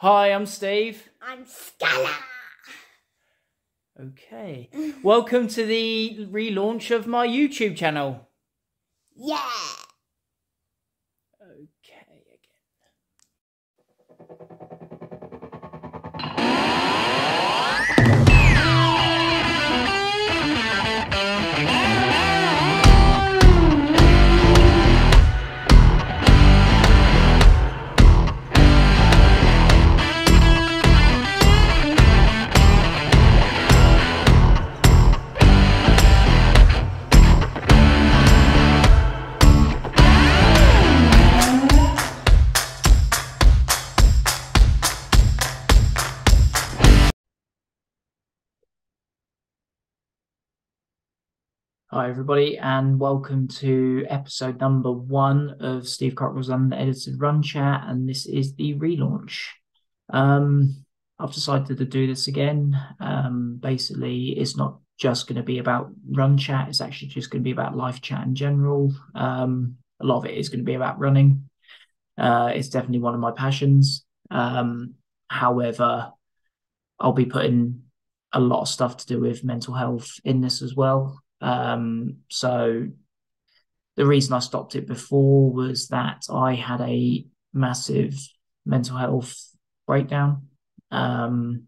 Hi, I'm Steve. I'm Scarlett. Okay. Welcome to the relaunch of my YouTube channel. Yeah. Hi, everybody, and welcome to episode number one of Steve Cockrell's Unedited Run Chat, and this is the relaunch. Um, I've decided to do this again. Um, basically, it's not just going to be about run chat, it's actually just going to be about life chat in general. Um, a lot of it is going to be about running. Uh, it's definitely one of my passions. Um, however, I'll be putting a lot of stuff to do with mental health in this as well. Um, so the reason I stopped it before was that I had a massive mental health breakdown. Um,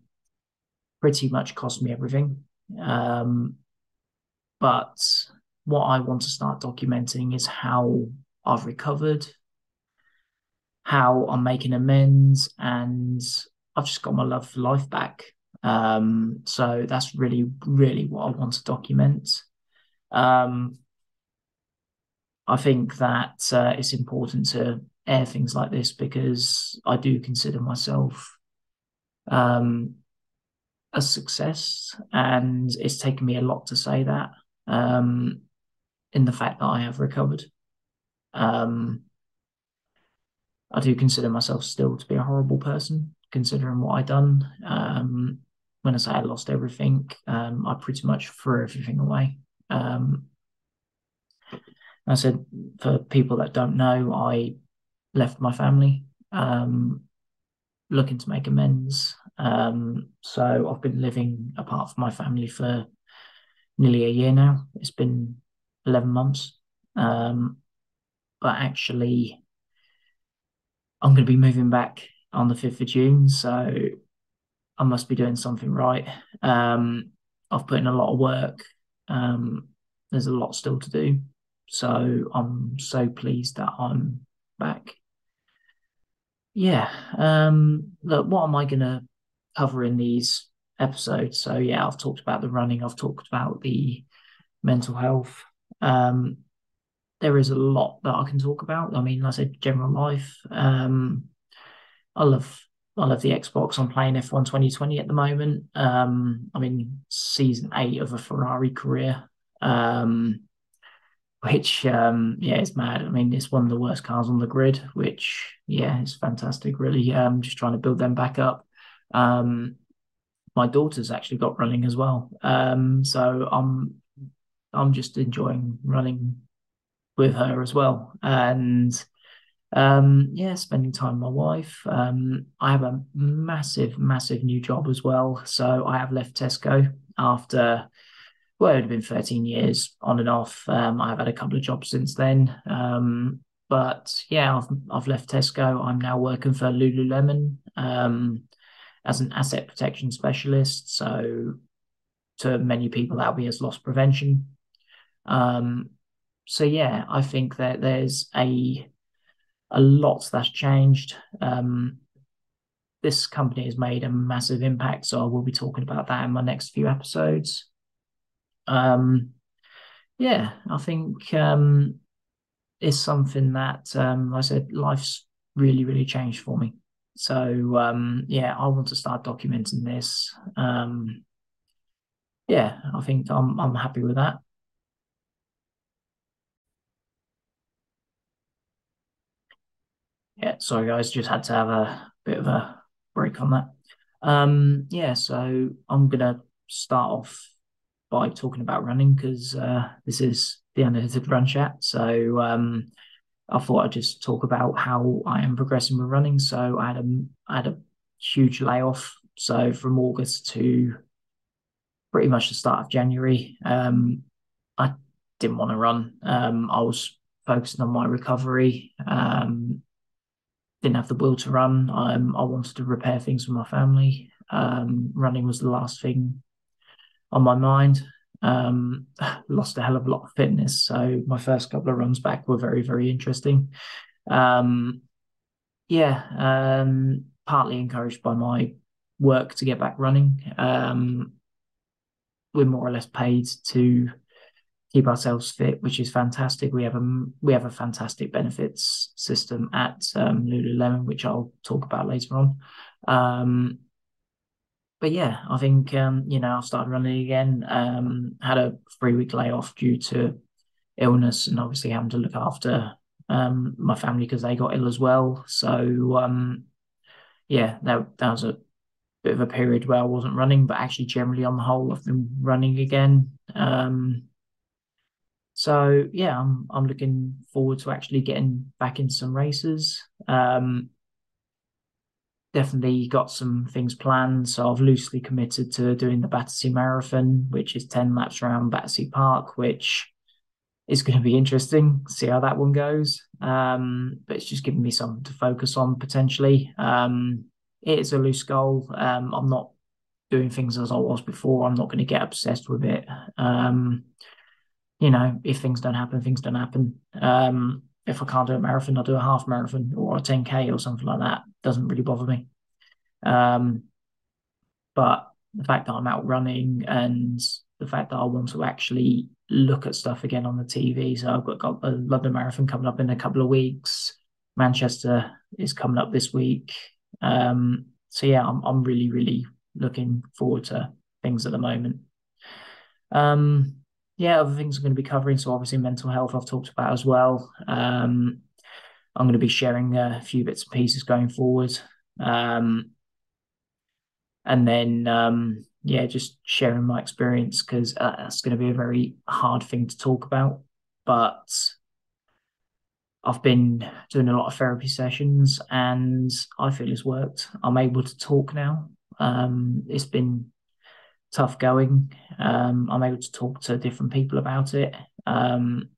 pretty much cost me everything. Um, but what I want to start documenting is how I've recovered, how I'm making amends, and I've just got my love for life back. Um, so that's really, really what I want to document. Um, I think that uh, it's important to air things like this because I do consider myself um, a success, and it's taken me a lot to say that. Um, in the fact that I have recovered, um, I do consider myself still to be a horrible person, considering what I've done. Um, when I say I lost everything, um, I pretty much threw everything away. Um, I said, for people that don't know, I left my family, um, looking to make amends. Um, so I've been living apart from my family for nearly a year now. It's been 11 months. Um, but actually, I'm going to be moving back on the 5th of June. So I must be doing something right. Um, I've put in a lot of work. Um, there's a lot still to do. So I'm so pleased that I'm back. Yeah. Um, look, what am I going to cover in these episodes? So, yeah, I've talked about the running, I've talked about the mental health. Um, there is a lot that I can talk about. I mean, like I said, general life. Um, I love I love the Xbox. I'm playing F1 2020 at the moment. Um, I'm in season eight of a Ferrari career um, which um, yeah, it's mad. I mean, it's one of the worst cars on the grid, which yeah, it's fantastic. Really, um, just trying to build them back up. Um, my daughter's actually got running as well, um, so I'm I'm just enjoying running with her as well, and um, yeah, spending time with my wife. Um, I have a massive, massive new job as well, so I have left Tesco after well, it would have been 13 years on and off. Um, I've had a couple of jobs since then. Um, but yeah, I've, I've left Tesco. I'm now working for Lululemon um, as an asset protection specialist. So to many people, that'll be as loss prevention. Um, so yeah, I think that there's a a lot that's changed. Um, this company has made a massive impact, so I will be talking about that in my next few episodes. Um, yeah, I think um, it's something that, um, like I said, life's really, really changed for me. So um, yeah, I want to start documenting this. Um, yeah, I think I'm I'm happy with that. Yeah, sorry guys, just had to have a bit of a break on that. Um, yeah, so I'm gonna start off by talking about running because uh, this is the unedited run chat. So um, I thought I'd just talk about how I am progressing with running. So I had a I had a huge layoff. So from August to pretty much the start of January, um, I didn't want to run. Um, I was focusing on my recovery. Um, didn't have the will to run. Um, I wanted to repair things for my family. Um, running was the last thing on my mind. Um, lost a hell of a lot of fitness, so my first couple of runs back were very, very interesting. Um, yeah, um, partly encouraged by my work to get back running. Um, we're more or less paid to keep ourselves fit, which is fantastic. We have a we have a fantastic benefits system at um, Lululemon, which I'll talk about later on. Um, but yeah, I think um, you know I've started running again. Um, had a three week layoff due to illness and obviously having to look after um, my family because they got ill as well. So um, yeah, that that was a bit of a period where I wasn't running, but actually generally on the whole I've been running again. Um, so yeah, I'm I'm looking forward to actually getting back in some races. Um, definitely got some things planned. So I've loosely committed to doing the Battersea Marathon, which is 10 laps around Battersea Park, which is going to be interesting. See how that one goes. Um, but it's just giving me something to focus on potentially. Um, it is a loose goal. Um, I'm not doing things as I was before. I'm not going to get obsessed with it. Um, you know, if things don't happen, things don't happen. Um, if I can't do a marathon, I'll do a half marathon or a 10K or something like that. Doesn't really bother me. Um, but the fact that I'm out running and the fact that I want to actually look at stuff again on the TV. So I've got, got a London Marathon coming up in a couple of weeks. Manchester is coming up this week. Um, so yeah, I'm I'm really really looking forward to things at the moment. Um, yeah, other things I'm going to be covering. So obviously mental health I've talked about as well. Um, I'm going to be sharing a few bits and pieces going forward. Um, and then um, yeah, just sharing my experience because uh, that's going to be a very hard thing to talk about. But I've been doing a lot of therapy sessions and I feel it's worked. I'm able to talk now. Um, it's been tough going. Um, I'm able to talk to different people about it. Um,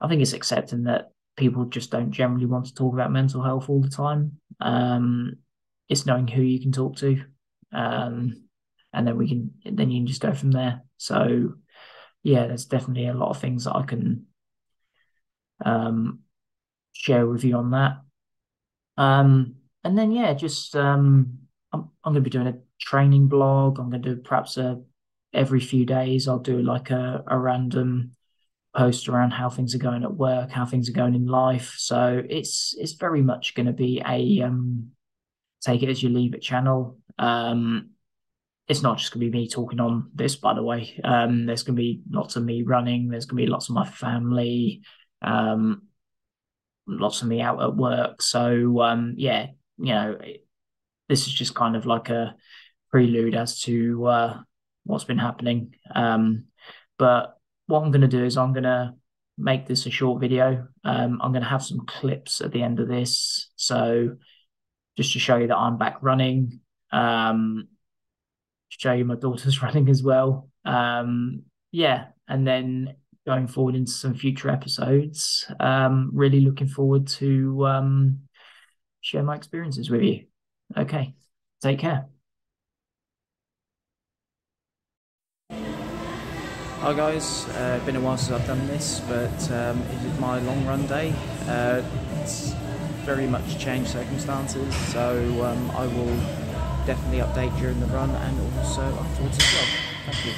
I think it's accepting that people just don't generally want to talk about mental health all the time. Um, it's knowing who you can talk to, um, and then we can then you can just go from there. So, yeah, there's definitely a lot of things that I can um, share with you on that. Um, and then yeah, just I'm I'm going to be doing a training blog. I'm going to do perhaps a every few days. I'll do like a a random post around how things are going at work, how things are going in life. So it's it's very much going to be a um, take it as you leave it channel. Um, it's not just going to be me talking on this, by the way. Um, there's going to be lots of me running. There's going to be lots of my family um, lots of me out at work. So um, yeah, you know, this is just kind of like a prelude as to uh, what's been happening. Um, but what I'm going to do is I'm going to make this a short video. Um, I'm going to have some clips at the end of this, so just to show you that I'm back running. Um, show you my daughter's running as well. Um, yeah, and then going forward into some future episodes. Um, really looking forward to um, share my experiences with you. Okay, take care. Hi guys, uh, it's been a while since I've done this, but um, it is my long run day. Uh, it's very much changed circumstances, so um, I will definitely update during the run and also afterwards as well. Thank you.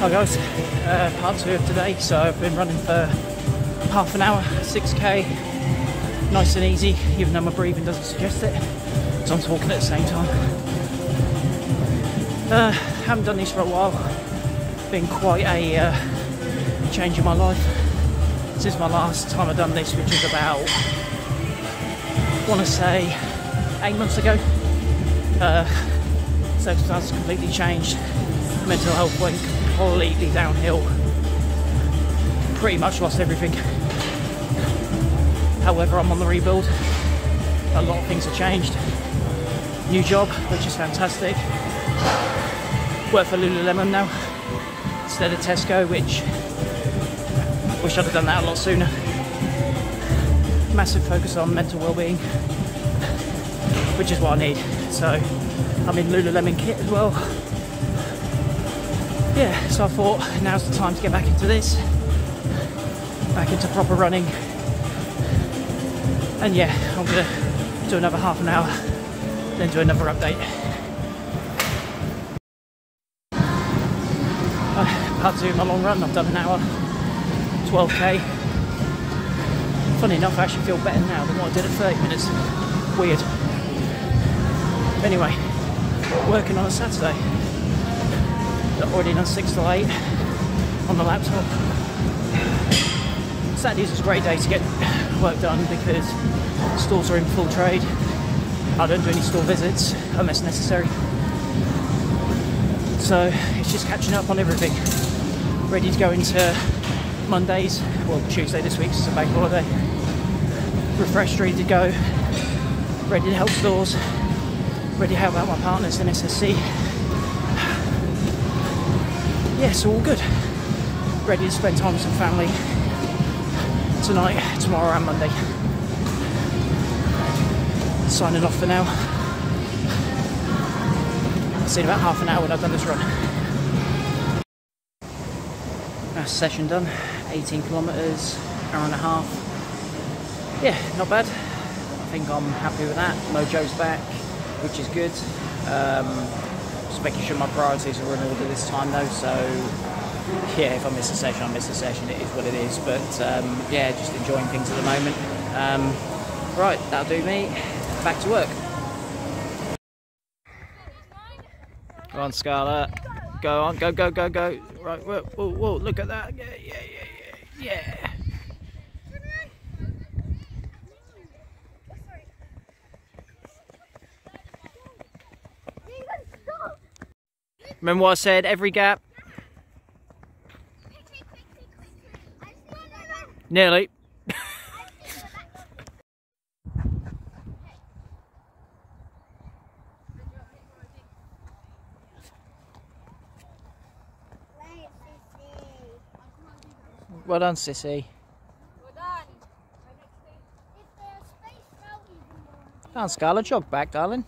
Hi guys, uh, part two of today. So I've been running for half an hour, 6k, nice and easy, even though my breathing doesn't suggest it. So I'm talking at the same time. Uh, haven't done this for a while. Been quite a uh, change in my life since my last time I've done this, which is about, I want to say, eight months ago. Uh, circumstances completely changed. Mental health went completely downhill. Pretty much lost everything. However, I'm on the rebuild. A lot of things have changed. New job, which is fantastic. Work for Lululemon now instead of Tesco, which wish I'd have done that a lot sooner. Massive focus on mental well-being, which is what I need. So I'm in Lululemon kit as well. Yeah, so I thought now's the time to get back into this, back into proper running. And yeah, I'm gonna do another half an hour, then do another update. Two of my long run, I've done an hour, 12k. Funny enough, I actually feel better now than what I did at 30 minutes. Weird. Anyway, working on a Saturday. Already done 6 to 8 on the laptop. Saturdays is a great day to get work done because stores are in full trade. I don't do any store visits unless necessary. So it's just catching up on everything. Ready to go into Mondays, well Tuesday this week, it's a bank holiday. Refreshed, ready to go. Ready to help stores. Ready to help out my partners in SSC. Yeah, so all good. Ready to spend time with some family tonight, tomorrow and Monday. Signing off for now. See you in about half an hour when I've done this run. That's session done. 18 kilometres, hour and a half. Yeah, not bad. I think I'm happy with that. Mojo's back, which is good. Um, just making sure my priorities are in order this time though, so yeah, if I miss a session, I miss a session. It is what it is. But um, yeah, just enjoying things at the moment. Um, right, that'll do me. Back to work. Go on, Scarlett. Go on, go, go, go, go. Right, whoa, whoa, whoa, look at that. Yeah, yeah, yeah, yeah. Yeah. Remember what I said? Every gap. Nearly. Well done, Sissy. Come on, Scarlett, jog back, darling.